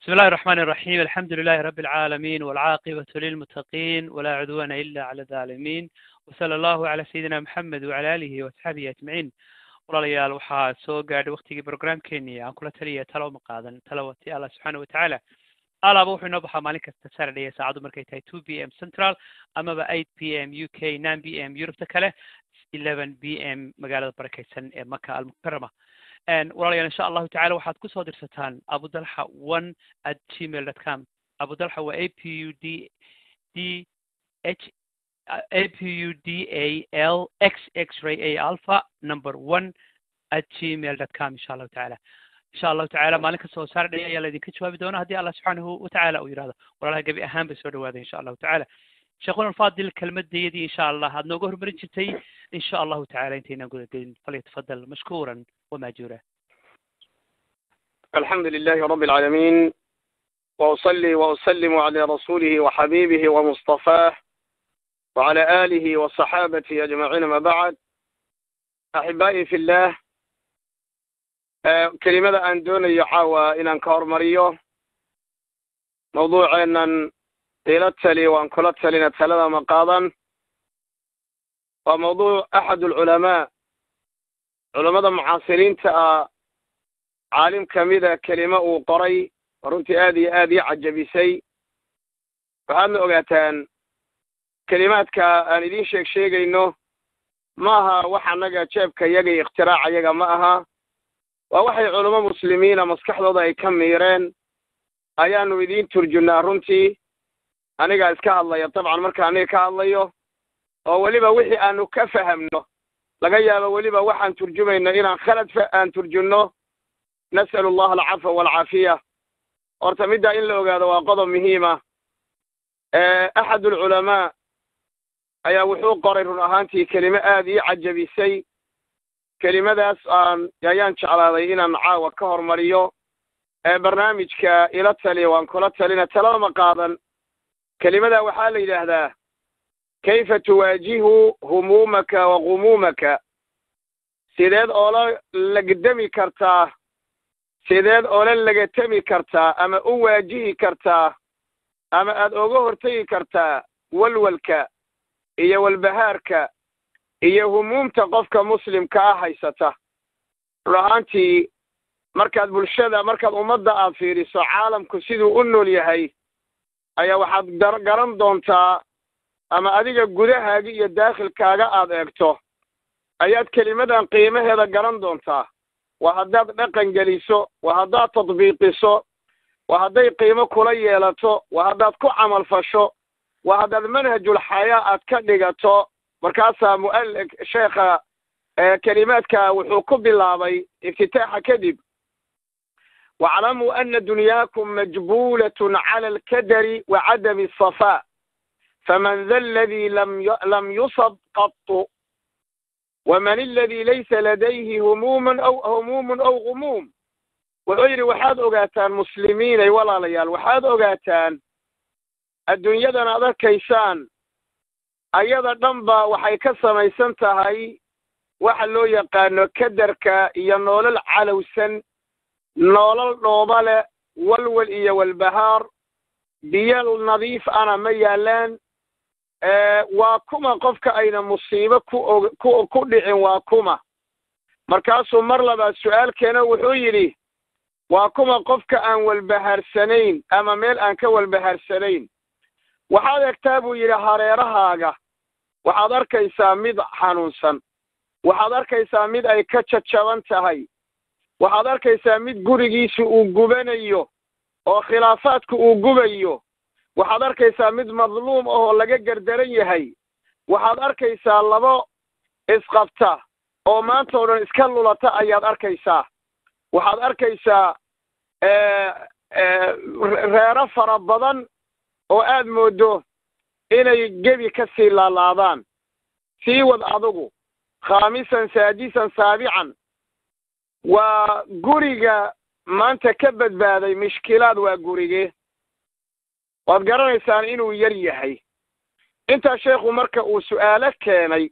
بسم الله الرحمن الرحيم الحمد لله رب العالمين والعاقبة للمتقين ولا عدوان إلا على الظالمين وصلى الله على سيدنا محمد وعلى آله وصحبه أجمعين walaalayaal waxaa soo gaadhay waktigii programkeennii aan kula taliya talo ma qaadan talawati allah subxaana watacaala alaaba wuxuu inoo baxaa maalin kasta saturday saacaddu markay tahay two p m central amaba eight p m u k nine p m yurubta kale eleven p m magaalada barakaysan ee maka almukarama walaalayaal insha allahu tacala waxaad ku soo dirsataan abudalxa one at gmail com. Abudalxa waa a p u d d h a p u d a l x x ray a alpha number one at gmail dot com insha allahu tacaala insha allahu tacaala maalin kasta oo saardhay ayaa laydinka jawaabi doona haddii allah subxaanahu watacaala uu yidhahdo walaalaha gebi ahaan bay soo dhawaaday insha allahu tacaala sheekhuna alfaadil kelmadayadii insha allah aad nooga hormarin jirtay insha allahu tacaala intaynaan gudagelin falyatafadal mashkuuran wamaajuura الحمد لله رب العالمين وأصلي وأسلم على رسوله وحبيبه ومصطفاه وعلى آله وصحابته أجمعين ما بعد أحبائي في الله كلمة أن دون يحاوى إن أنكار مريو موضوع أن ila tali waan kula talina taladama qaadan? Waa mawduuc axad alculamaa culammada mucaasiriinta ah caalim ka mida ah, kelimo uu qoray oo runtii aad iyo aad ii cajabisay. Waxaadna ogaataan kelimaadka aan idiin sheeg sheegayno ma aha wax annaga jeebka yaga iyo ikhtiraca yaga ma aha. Waa waxay culamo muslimiina maskaxdooda ay ka miireen. Ayaannu idiin turjunnaa runtii anigaa iska hadlaya dabcan marka aniga ka hadlayo oo weliba wixii aanu ka fahamno laga yaabo weliba waxaan turjumayno inaan khalad aan turjunno nas'alu allaha alcafa waalcaafiya horta middaa in la ogaado waa qodob muhiima axad alculamaa ayaa wuxuu qoray run ahaantii kelime aad ii cajabisay. Kelimadaas aan ayaan jeclaaday inaan caawa ka hormariyo. Ee barnaamijka ila taliya waan kula talina talaba ma qaadan kelimadaa waxaa la yidhaahdaa kayfa tuwaajihu humuumaka wa gumuumaka sideed oola lagdami kartaa sideed oola lagatami kartaa ama u waajihi kartaa ama aad oga hortegi kartaa walwalka iyo walbahaarka iyo humuumta qofka muslimka ah haysata run ahaantii markaad bulshada markaad ummadda aad fiiriso caalamku siduu u nool yahay ayaa waxaad garan doontaa ama adiga gudahaaga iyo daakhilkaaga aad eegto. Ayaad kelimadan qiimaheeda garan doontaa. Waa haddaad dhaqan geliso waa haddaad tadbiiqiso waa hadday qiimo kula yeelato waa haddaad ku camal fasho waa haddaad manhajulxayaa aad ka dhigato. Markaasaa mu'al sheekha kelimaadka wuxuu ku bilaabay iftitaaxa kadib ana dunyaakum majbuulatun cala alkadari wa cadami asafaa faman da aladii lam yusab qatu waman aladii laysa ladayhi humuumun aw humuumun aw gumuum wuxuu yidhi waxaad ogaataan muslimiinay walaalayaal waxaad ogaataan adduunyadan aad arkaysaan ayada dhanba waxay ka samaysan tahay waxa loo yaqaano kadarka iyo noolal calowsan noolal dhooba leh walwal iyo walbahaar biyo nadiif ana ma yaallaan waa kuma qofka ayna musiibo ku ku ku dhicin waa kuma. Markaasuu mar labaad su'aalkeena wuxuu yidhi waa kuma qofka aan walbahaarsanayn ama meel aan ka walbahaarsanayn waxaad egtaa buu yidhi hareerahaaga waxaad arkaysaa mid xanuunsan waxaad arkaysaa mid ay ka jajaban tahay waxaad arkaysaa mid gurigiisu uu gubanayo oo khilaafaadku uu gubayo. Waxaad arkaysaa mid madluum ahoo laga gardaran yahay. Waxaad arkaysaa labo isqabta oo maanta oo dhan iska lulata ayaad arkaysaa. Waxaad arkaysaa reero fara badan oo aad mooddo inay gebi ka sii laalaadaan. Sii wad adugu. Khaamisan saadisan saabican waa guriga maanta ka badbaaday mishkilaad waa gurige. Waad garanaysaan inuu yar yahay. Intaa sheekhu marka uu su'aalo keenay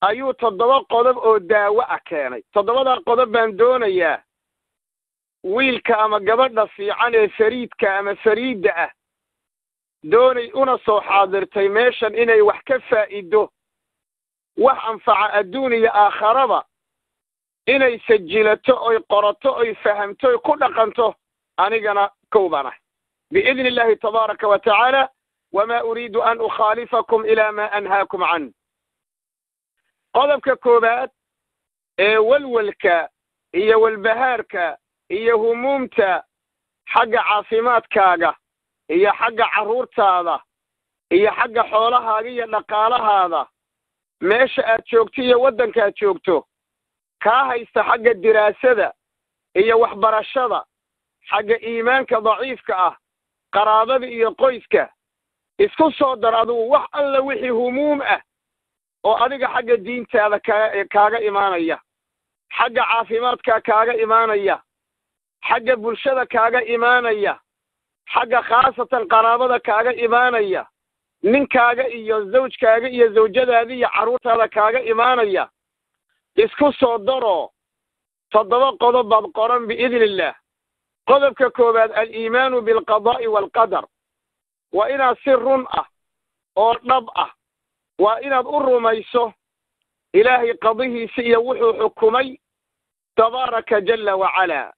ayuu toddoba qodob oo daawo ah keenay. Toddobadaa qodob baan doonayaa wiilka ama gabadha fiican ee fariidka ama fariidda ah doonay una soo xaadirtay meeshan inay wax ka faa'ido wax anfaca adduun iyo aakharaba inay sajilato oy qorato oy fahamto oy ku dhaqanto anigana kow baan ah biidni illahi tabaaraka wa tacaala wamaa uriidu an ukhaalifakum ilaa maa anhaakum can. Qodobka koowaad ee welwelka iyo walbahaarka iyo humuumta xagga caafimaadkaaga iyo xagga carruurtaada iyo xagga xoolahaaga iyo dhaqaalahaada meesha aad joogto iyo waddanka aad joogto kaa haysta xagga diraasada iyo waxbarashada xagga iimaanka daciifka ah qaraabada iyo qoyska isku soo dar adugu wax alla wixii humuum ah oo adiga xagga diintaada kaa kaaga imaanaya xagga caafimaadka kaaga imaanaya xagga bulshada kaaga imaanaya xagga khaasatan qaraabada kaaga imaanaya ninkaaga iyo zawjkaaga iyo zawjadaada iyo carruurtaada kaaga imaanaya isku soo daroo toddoba qodob baad qoran biidni illaah qodobka koowaad aliimaanu bilqadaa'i waalqadar waa inaad si run ah oo dhab ah waa inaad u rumayso ilaahay qadihiisa iyo wuxuu xukumay tabaaraka jalla wacalaa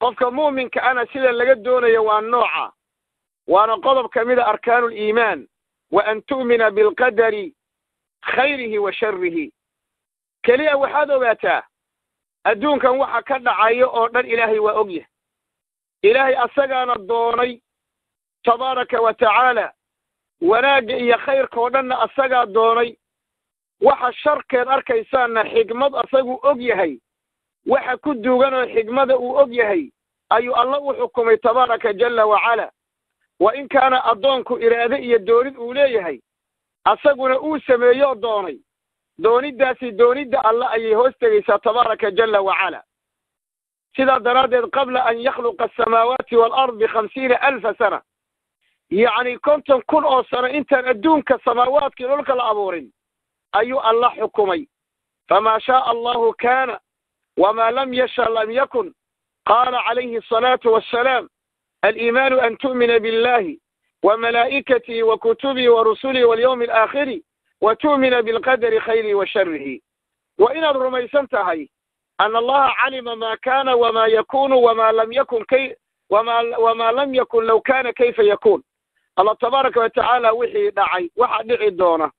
qofka muuminka ana sida laga doonayo waa nooca waana qodob ka mida arkaanuuliimaan wa an tu'mina bilqadari khayrihi wa sharrihi keliya waxaad ogaataa adduunkan waxa ka dhacayo oo dhan ilaahay waa og yahay ilaahay asagaana doonay tabaaraka wa tacaala wanaagga iyo khayrka oo dhanna asagaa doonay. Waxa sharkeed arkaysaanna xigmad asaguu og yahay waxa ku duugan oo xigmada uu og yahay ayuu alla u xukumay tabaaraka jalla wacala wa in kaana addoonku iraade iyo doonid uu leeyahay asaguna uu sameeyoo doonay dooniddaasi doonidda alle ayay hoos tegaysaa tabaaraka jalla wacala sidaa daraaddeed qabla an yakhluqa asamaawaati waalard bikhamsiina alfa sana. Yacni konton kun oo sano intaan adduunka samaawaadkii dhulka la abuurin ayuu alla xukumay. Famaa shaaa allahu kaana wamaa lam yasha lam yakun qaala calayhi asalaatu wassalaam aliimaanu an tu'mina billahi wa malaa'ikatihi wa kutubihi wa rusulihi walyawmi alaakhiri wa tu'mina bilqadari khayrihi wa sharrihi. Wa inaad rumaysan tahay ana allaha calima maa kaana wamaa yakunu wamaa lam yakun kay wamaa wamaa lam yakun low kaana kayfa yakun allah tabaaraka wa wixii dhacay waxa dhici doona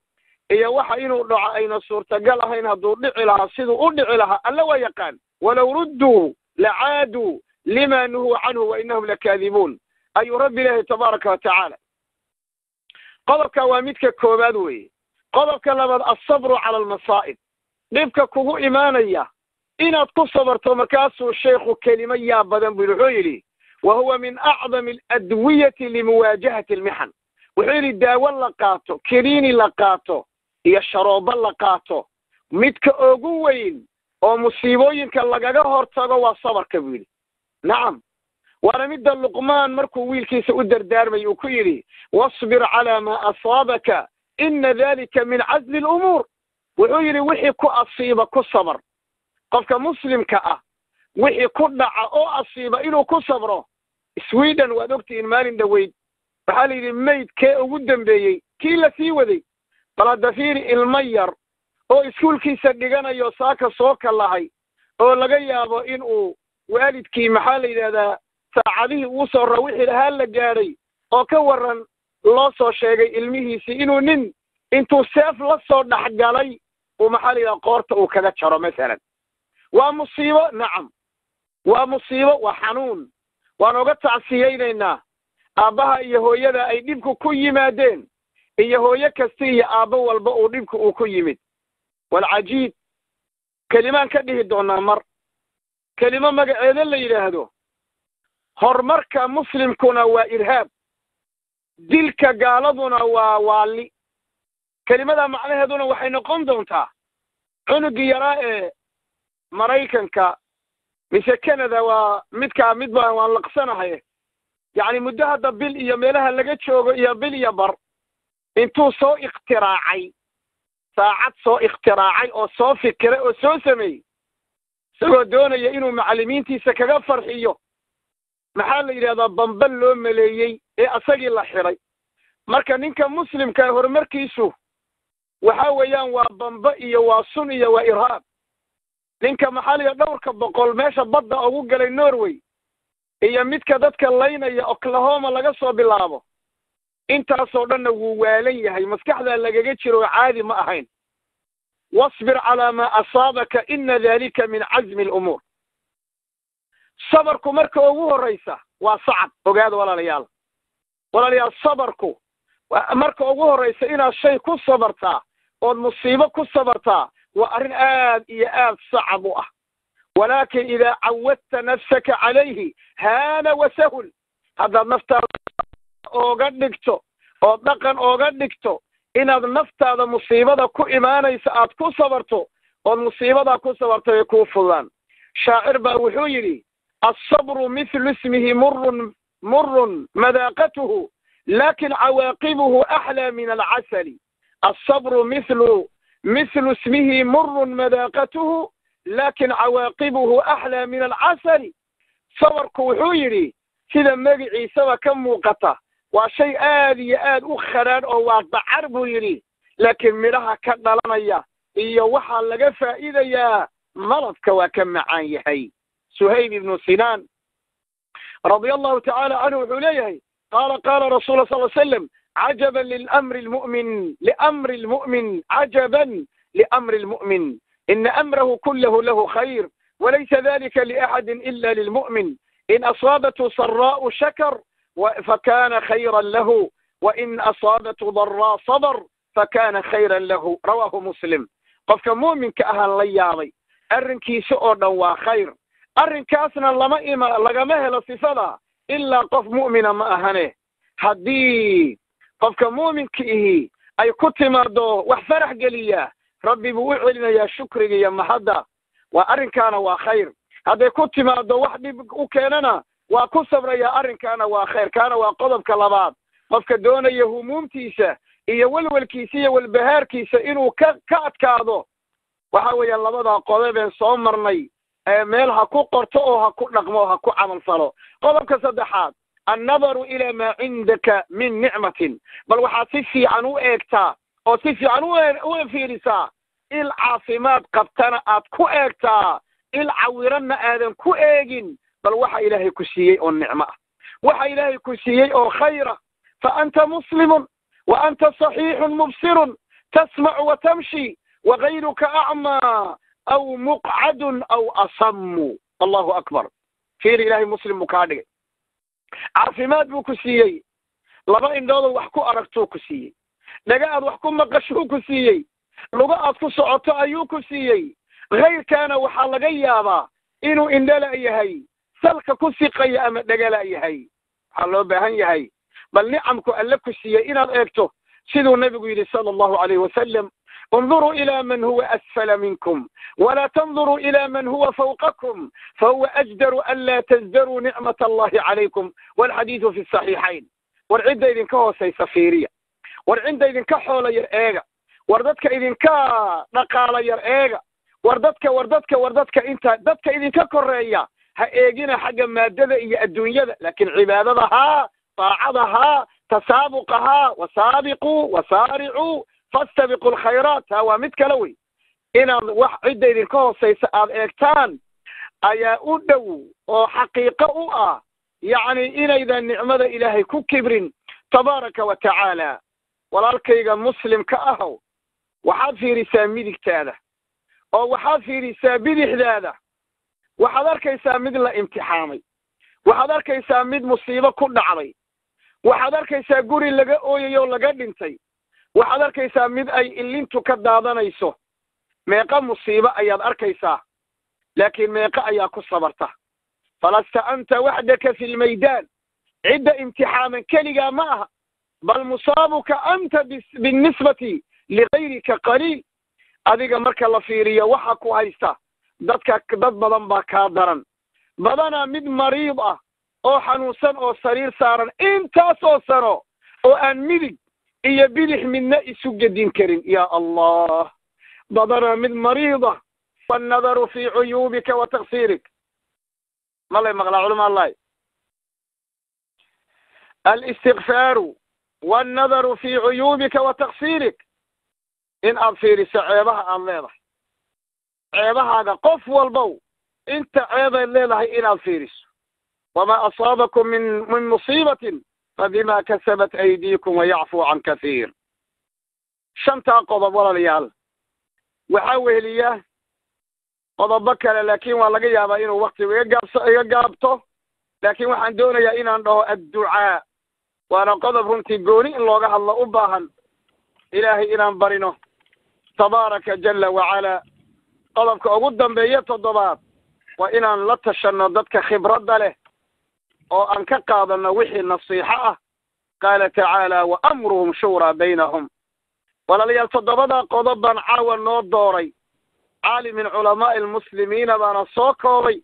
iyo waxa inuu dhaco ayna suurtagal ahayn hadduu dhici lahaa siduu u dhici lahaa alla waa yaqaan walow rudduu lacaaduu lima nuhuu canhu wa innahum lakaadibuun. Ayuu rabbi ilaahi tabaaraka wa tacaala qodobka waa midka koowaad weeye qodobka labaad alsabru cala almasaa'ib. Dhibka kugu imaanaya inaad ku sabarto markaasuu sheekhu kelimo yaa badan buu wuxuu yidhi wa huwa min acdami aladwiyati limuwaajahati almixan. Wuxuu yidhi daawo la qaato kiniini la qaato iyo sharoobo la qaato. Midka ugu weyn oo musiibooyinka lagaga hortago waa sabarka buu yidhi. Nacam. Waana midda luqmaan markuu wiilkiisa u dardaarmay uu ku yidhi wasbir calaa maa asaabaka ina dalika min casli alumuur wuxuu yidhi wixii ku asiiba ku sabar qofka muslimka ah wixii ku dhaca oo asiiba inuu ku sabro sweden waad ogtihiin maalin dhoweyd waxaa la yidhi mayd kee ugu dambeeyey kii la sii waday bal ilmo yar oo iskuulkiisa dhiganayo saaka soo kalahay oo laga yaabo in uu waalidkii maxaa la yidhahdaa saacadihii uu soo rawixi lahaa la gaadhay oo ka warran loo soo sheegay ilmihiisii inuu nin intuu seef la soo dhexgalay uu maxaa la yidhaha qoorta uu kaga jaro masalan. Waa musiibo nacam. Waa musiibo waa xanuun. Waan oga tacsiyaynaynaa aabbaha iyo hooyada ay dhibku ku yimaadeen iyo hooyo kasta iyo aabbo walba uu dhibku uu ku yimid. Walcajiib kelimaan ka dhihi doonaa mar. Kelimo magaceeda la yidhaahdo horumarka muslimkuna waa irhaab dilka gaaladuna waa waalli. Kelimada macnaheeduna waxay noqon doontaa cunugii yaraa ee maraykanka mise canada waa midkaa mid baan waan laqsanahay. Yacni muddo hadda bil iyo meelaha laga joogo iyo bil iyo bar intuu soo ikhtiraacay saacad soo ikhtiraacay oo soo fikiray oo soo sameeyey isagoo doonaya inuu macallimiintiisa kaga farxiyo maxaa la yidhahdaa bamba loo maleeyey ee asagii la xidhay marka ninka muslimka horumarkiisu waxa weeyaan waa bamba iyo waa sun iyo waa irhaab ninka maxaliga dhowrka boqol meesha badda ugu galay norway iyo midka dadka laynaya oklahoma laga soo bilaabo intaasoo dhanna wuu waalan yahay. Maskaxdaa lagaga jiro caadi ma ahayn. Wasbir calaa maa asaabaka ina dalika min cazmi alumuur sabarku marka ugu horraysa waa sacab ogaada walaalayaal. Walaalayaal sabarku. Marka ugu horraysa inaad shay ku sabartaa ood musiibo ku sabartaa waa arrin aad iyo aad sacab u ah. Walaakin idaa cawadta nafsaka calayhi haana wasahul haddaad naftaada ooga dhigto oo dhaqan ooga dhigto inaad naftaada musiibada ku imaanaysa aad ku sabarto ood musiibadaa ku sabarto ay kuu fudaan shaacir baa wuxuu yidhi alsabru mithlu ismihi murun murun madaaqatuhu laakiin cawaaqibuhu axlaa min alcasali alsabru mithlu mithlu ismihi murun madaaqatuhu laakiin cawaaqibuhu axlaa min alcasali sabarku wuxuu yidhi sida magiciisaba ka muuqata waa shay aad iyo aad u khadhaadh oo waa dacar buu yidhi laakiin midhaha ka dhalanaya iyo waxaa laga faa'iidayaa malabka waa ka macaan yahay suhayb ibnu sinaan radia allahu tacaala canhu wuxuu leeyahay qaala qaala rasuula sal slam cajaban lilamri lmu'min liamri lmu'min cajaban liamri lmu'min ina amrahu kulahu lahu khayr walaysa dalika liaxadin ila lilmu'min in asaabathu saraa'u shakar fakana khayra lahu. Wain asaabathu daraa sabr fakana khayra lahu. Rawaahu muslim. Qofka mu'minka ahaan la yaabay arrinkiisa oo dhan waa khayr arrinkaasna lama ima lagama helo sifada ilaa qof mu'mina ma ahane. Haddii qofka mu'minka ihi ay ku timaado wax farax geliya rabbi buu u celinayaa shukriga iyo mahadda. Waa arrinkaana waa khayr. Hadday ku timaado wax dhib u keenana waa ku sabrayaa arrinkaana waa khayr. Kaana waa qodobka labaad. Qofka doonaya humuumtiisa iyo welwelkiisa iyo welbahaarkiisa inuu ka ka adkaado waxa weeyaan labadaa qodobeen soo marnay meel ha ku qorto oo ha ku dhaqmo ha ku camal falo. Qodobka saddexaad annadaru ilaa maa cindaka min nicmatin. Bal waxaad si fiican u eegtaa oo si fiican u fiirisaa il caafimaad qabtana aad ku eegtaa il cawiranna aadan ku eegin bal waxa ilaahay ku siiyey oo nicmo ah. Waxa ilaahay ku siiyey oo khayra. Fa anta muslimun wa anta saxiixun mubsirun tasmacu wa tamshi wagayruka acmaa aw muqcadun aw asammu allahu akbar fiiri ilaahay muslim buu kaa dhigay caafimaad buu ku siiyey laba indhoodoo wax ku aragtuu ku siiyey dhaga aad wax ku maqashuu ku siiyey lugo aad ku socoto ayuu ku siiyey kayrkaana waxaa laga yaabaa inuu indhala yahay salka ku siqaya ama dhegala yahay waxaa loo baahan yahay bal nicamku alle ku siiyey inaad eegto siduu nebigu yidhi sala allahu calayh wasalam انظروا إلى من هو أسفل منكم ولا تنظروا إلى من هو فوقكم فهو أجدر ألا تزدروا نعمة الله عليكم والحديث في الصحيحين والعدة إذن كهو سيسفيرية والعدة إذن كحول يرئيغا وردتك إذن كنقال يرئيغا وردتك وردتك وردتك انت دتك إذن ككرية هايجينا حاجة مادة إيا الدنيا لكن عبادتها طاعتها تسابقها وسابقوا وسارعوا fastabiqu alkhayraat taa waa mid kale wey inaad wax cidda idinka hoosaysa aad eegtaan ayaa u dhow oo xaqiiqo u ah yacni inaydan nicmada ilaahay ku kibrin tabaaraka wa tacaala. Walaalkayga muslimka ahow waxaad fiirisaa midigtaada oo waxaad fiirisaa bidixdaada. Waxaad arkaysaa mid la imtixaamay waxaad arkaysaa mid musiibo ku dhacday waxaad arkaysaa guri laga ooyayo o laga dhintay waxaad arkaysaa mid ay ilintu ka daadanayso. Meeqa musiibo ayaad arkaysaa laakiin meeqa ayaa ku sabarta. Falasta anta waxdaka fi lmaydaan cidda imtixaaman keligaa ma aha. Bal musaabuka anta binnisbati ligayrika qaliil. Adiga marka la fiiriyo waxa ku haysta dadka dad badan baa kaa daran. Badanaa mid mariid ah oo xanuunsan oo sariir saaran intaasoo sano oo aan midig iyo bidix midna isu gedin karin yaa allah. Badanaa mid mariida. Wannadaru fii cuyuubika wa taksiirik ma lay maqlaa culama allahi alistikfaaru wannadaru fii cuyuubika wa taksiirik in aad fiiriso ceebaha aad leedahay. Ceebahaaga qof walbow inta ceebayd leedahay inaad fiiriso. Wamaa asaabakum min min musiibatin fabima kasabat aydiikum wayacfuu can kasiir shantaa qodob walaalayaal waxaa weheliya qodobo kale laakiin waa laga yaabaa inuu waktigu iga gaabso iga gaabto laakiin waxaan doonayaa inaan dhaho adducaa waana qodob runtii gooni in looga hadlo u baahan ilaahay inaan barino tabaaraka jalla wacalaa qodobka ugu dambeeya toddobaad waa inaan la tashanno dadka khibradda leh oo aan ka qaadanno wixii nasiixo ah qaala tacaala wa amruhum shuuraa baynahum. Walaalayaal toddobadaa qodob baan caawa noo dooray caalim min culamaa'i almuslimiina baana soo koobay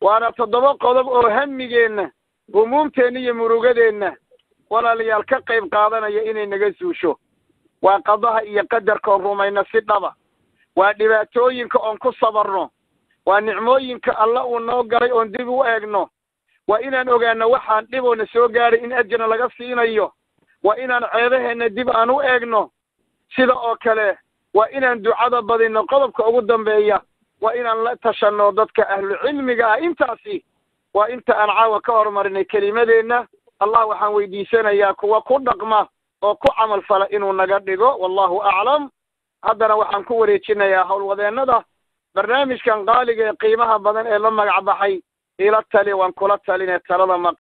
waana toddoba qodob oo hamigeenna humuumteenna iyo murugadeenna walaalayaal ka qayb qaadanaya inay naga suusho waa qadaha iyo qadarka oon rumayno si dhaba. Waa dhibaatooyinka oon ku sabarno. Waa nicmooyinka alla uu noo galay oon dib u eegno waa inaan ogaano waxaan dhiboona soo gaadhay in ajirna laga siinayo. Waa inaan ceebaheenna dib aan u eegno. Sida oo kale waa inaan ducada badinno qodobka ugu dambeeya waa inaan la tashanno dadka ahlucilmiga ah. Intaasi waa inta aan caawa ka horumarinay kelimadeenna. Allah waxaan weydiisanayaa kuwa ku dhaqma oo ku camal fala inuu naga dhigo. Wallahu aclam haddana waxaan ku wareejinayaa howlwadeennada barnaamijkan qaaliga ee qiimaha badan ee la magac baxay ila tali waan kula talinee talada ma